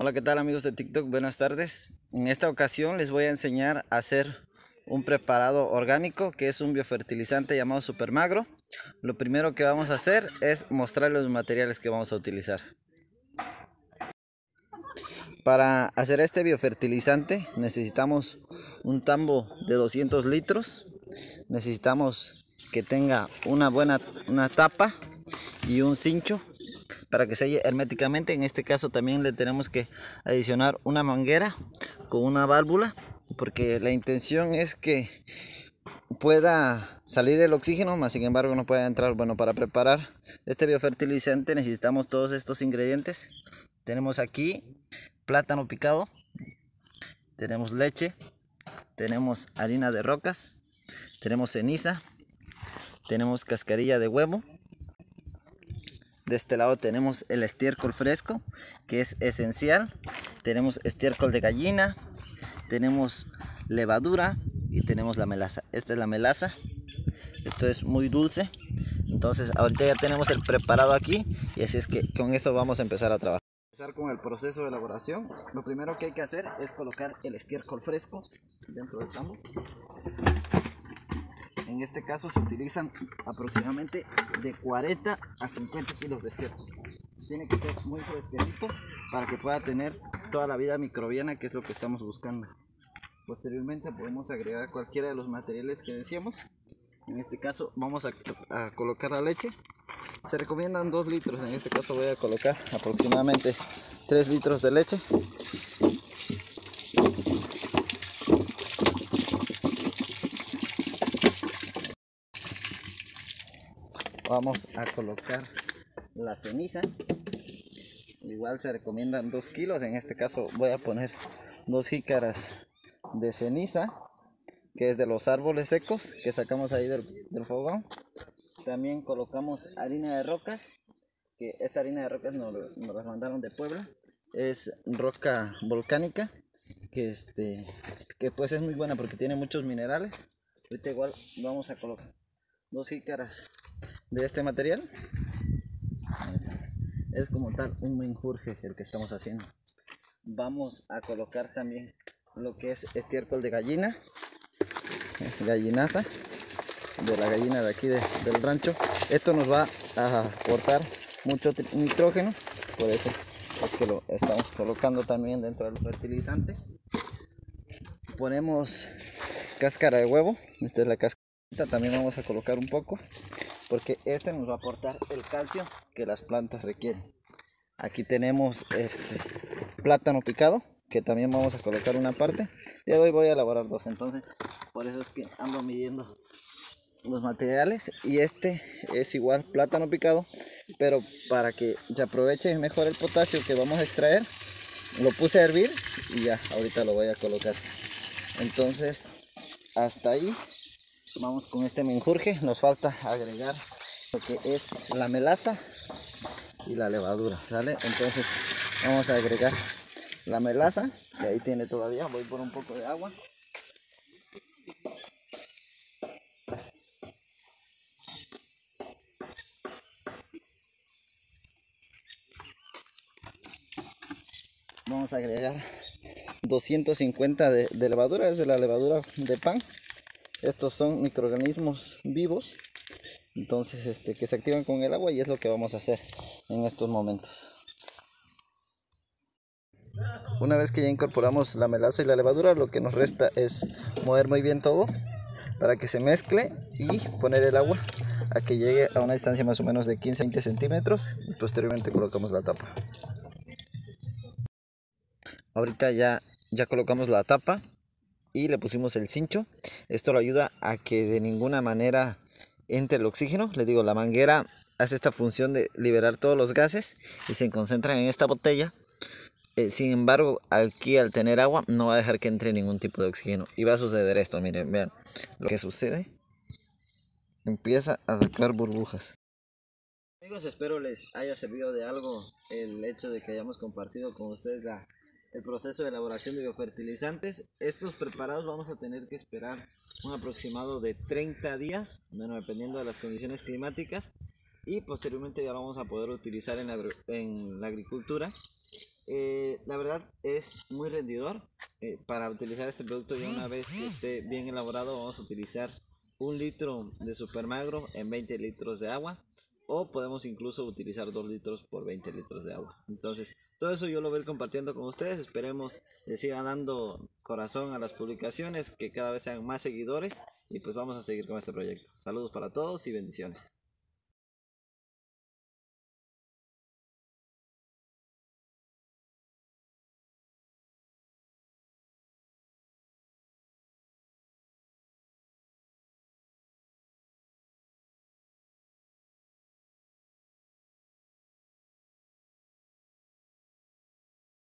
Hola, ¿qué tal amigos de TikTok? Buenas tardes. En esta ocasión les voy a enseñar a hacer un preparado orgánico que es un biofertilizante llamado Supermagro. Lo primero que vamos a hacer es mostrarles los materiales que vamos a utilizar. Para hacer este biofertilizante necesitamos un tambo de 200 litros. Necesitamos que tenga una buena una tapa y un cincho para que selle herméticamente. En este caso también le tenemos que adicionar una manguera con una válvula porque la intención es que pueda salir el oxígeno, más sin embargo no pueda entrar. Bueno, para preparar este biofertilizante necesitamos todos estos ingredientes. Tenemos aquí plátano picado, tenemos leche, tenemos harina de rocas, tenemos ceniza, tenemos cascarilla de huevo, de este lado tenemos el estiércol fresco, que es esencial. Tenemos estiércol de gallina, tenemos levadura y tenemos la melaza. Esta es la melaza. Esto es muy dulce. Entonces ahorita ya tenemos el preparado aquí y así es que con eso vamos a empezar a trabajar. Empezar con el proceso de elaboración. Lo primero que hay que hacer es colocar el estiércol fresco dentro del tambo. En este caso se utilizan aproximadamente de 40 a 50 kilos de estiércol. Tiene que ser muy fresquecito para que pueda tener toda la vida microbiana que es lo que estamos buscando. Posteriormente podemos agregar cualquiera de los materiales que decíamos. En este caso vamos a, a colocar la leche. Se recomiendan 2 litros, en este caso voy a colocar aproximadamente 3 litros de leche. Vamos a colocar la ceniza. Igual se recomiendan 2 kilos. En este caso voy a poner dos jícaras de ceniza que es de los árboles secos que sacamos ahí del, fogón. También colocamos harina de rocas que esta harina de rocas nos, nos la mandaron de Puebla. Es roca volcánica que este que pues es muy buena porque tiene muchos minerales. Ahorita igual vamos a colocar dos jícaras de este material. Es como tal un menjurje el que estamos haciendo. Vamos a colocar también lo que es estiércol de gallina gallinaza de la gallina de aquí del rancho. Esto nos va a aportar mucho nitrógeno por eso es que lo estamos colocando también dentro del fertilizante. Ponemos cáscara de huevo esta es la cáscara también vamos a colocar un poco porque este nos va a aportar el calcio que las plantas requieren. Aquí tenemos este plátano picado, que también vamos a colocar una parte. Y hoy voy a elaborar dos, entonces por eso es que ando midiendo los materiales. Y este es igual plátano picado, pero para que se aproveche mejor el potasio que vamos a extraer, lo puse a hervir y ya, ahorita lo voy a colocar. Entonces, hasta ahí vamos con este menjurje nos falta agregar lo que es la melaza y la levadura sale entonces vamos a agregar la melaza que ahí tiene todavía voy por un poco de agua. Vamos a agregar 250 de, de levadura es de la levadura de pan estos son microorganismos vivos entonces este que se activan con el agua y es lo que vamos a hacer en estos momentos. Una vez que ya incorporamos la melaza y la levadura lo que nos resta es mover muy bien todo para que se mezcle y poner el agua a que llegue a una distancia más o menos de 15-20 centímetros y posteriormente colocamos la tapa. Ahorita ya ya colocamos la tapa y le pusimos el cincho. Esto lo ayuda a que de ninguna manera entre el oxígeno. Le digo, la manguera hace esta función de liberar todos los gases y se concentran en esta botella. Eh, sin embargo, aquí al tener agua no va a dejar que entre ningún tipo de oxígeno. Y va a suceder esto, miren, vean lo que sucede. Empieza a sacar burbujas. Amigos, espero les haya servido de algo el hecho de que hayamos compartido con ustedes la el proceso de elaboración de biofertilizantes. Estos preparados vamos a tener que esperar un aproximado de 30 días, bueno, dependiendo de las condiciones climáticas. Y posteriormente ya lo vamos a poder utilizar en la, agricultura Eh, la verdad es muy rendidor. Eh, para utilizar este producto ya una vez que esté bien elaborado vamos a utilizar un litro de super magro en 20 litros de agua o podemos incluso utilizar 2 litros por 20 litros de agua. Entonces, todo eso yo lo voy a ir compartiendo con ustedes. Esperemos le sigan dando corazón a las publicaciones, que cada vez sean más seguidores y pues vamos a seguir con este proyecto. Saludos para todos y bendiciones.